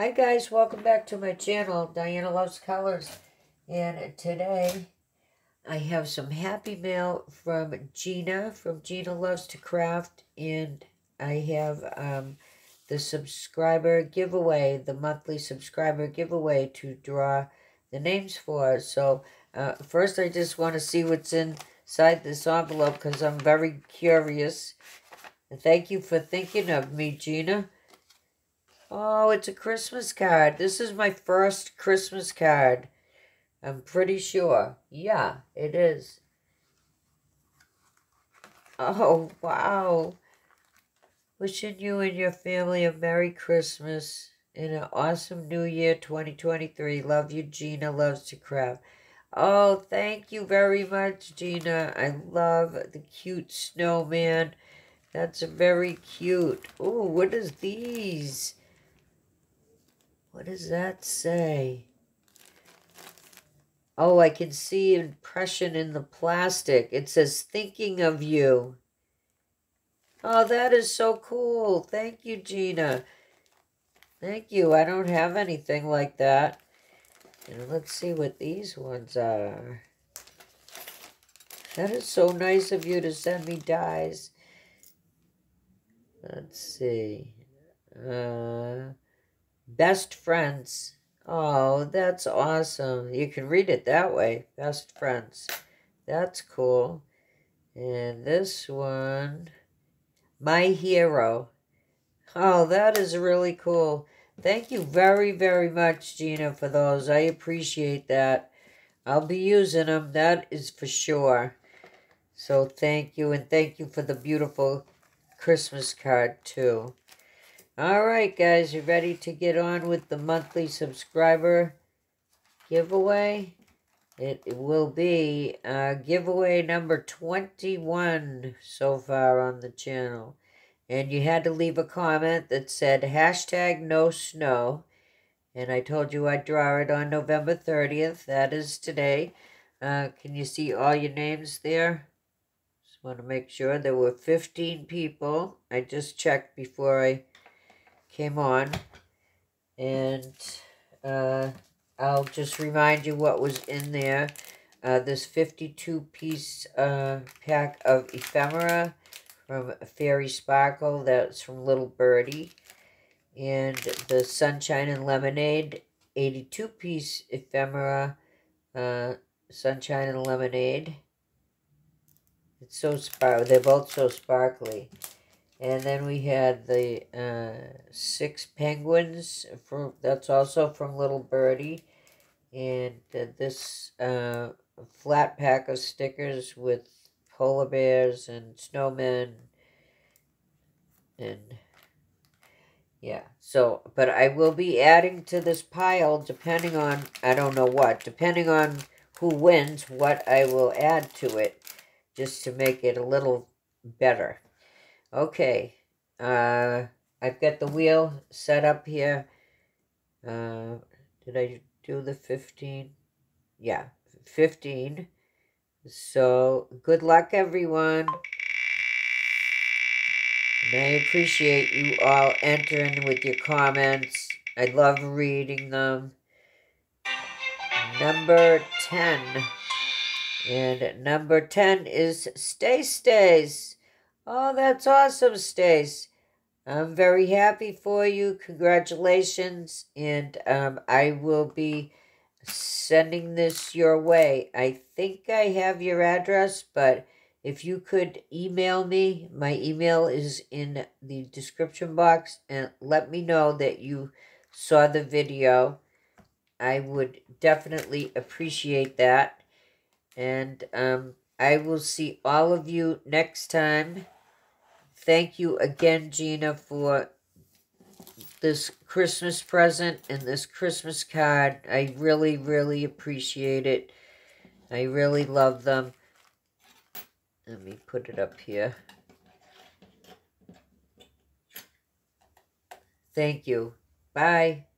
Hi guys, welcome back to my channel, Diana Loves Colors. And today I have some happy mail from Gina, from Gina Loves to Craft. And I have um, the subscriber giveaway, the monthly subscriber giveaway to draw the names for. So uh, first I just want to see what's inside this envelope because I'm very curious. Thank you for thinking of me, Gina. Oh, it's a Christmas card. This is my first Christmas card. I'm pretty sure. Yeah, it is. Oh, wow. Wishing you and your family a Merry Christmas and an awesome New Year 2023. Love you, Gina. Loves to craft. Oh, thank you very much, Gina. I love the cute snowman. That's very cute. Oh, what is these? What does that say? Oh, I can see impression in the plastic. It says, thinking of you. Oh, that is so cool. Thank you, Gina. Thank you. I don't have anything like that. And let's see what these ones are. That is so nice of you to send me dies. Let's see. Uh, Best friends. Oh, that's awesome. You can read it that way. Best friends. That's cool. And this one, My Hero. Oh, that is really cool. Thank you very, very much, Gina, for those. I appreciate that. I'll be using them. That is for sure. So thank you, and thank you for the beautiful Christmas card, too. All right, guys, you ready to get on with the monthly subscriber giveaway? It will be uh, giveaway number 21 so far on the channel. And you had to leave a comment that said hashtag no snow. And I told you I'd draw it on November 30th. That is today. Uh, can you see all your names there? Just want to make sure there were 15 people. I just checked before I came on. And uh, I'll just remind you what was in there. Uh, this 52-piece uh, pack of ephemera from Fairy Sparkle. That's from Little Birdie. And the Sunshine and Lemonade 82-piece ephemera uh, Sunshine and Lemonade. It's so sparkly. They're both so sparkly. And then we had the uh, six penguins. From That's also from Little Birdie. And uh, this uh, flat pack of stickers with polar bears and snowmen. And yeah, so, but I will be adding to this pile depending on, I don't know what, depending on who wins, what I will add to it just to make it a little better. Okay, uh, I've got the wheel set up here. Uh, did I do the 15? Yeah, 15. So, good luck, everyone. And I appreciate you all entering with your comments. I love reading them. Number 10. And number 10 is StaceStace. Oh, that's awesome, Stace. I'm very happy for you. Congratulations. And um, I will be sending this your way. I think I have your address, but if you could email me, my email is in the description box, and let me know that you saw the video. I would definitely appreciate that. And um, I will see all of you next time. Thank you again, Gina, for this Christmas present and this Christmas card. I really, really appreciate it. I really love them. Let me put it up here. Thank you. Bye.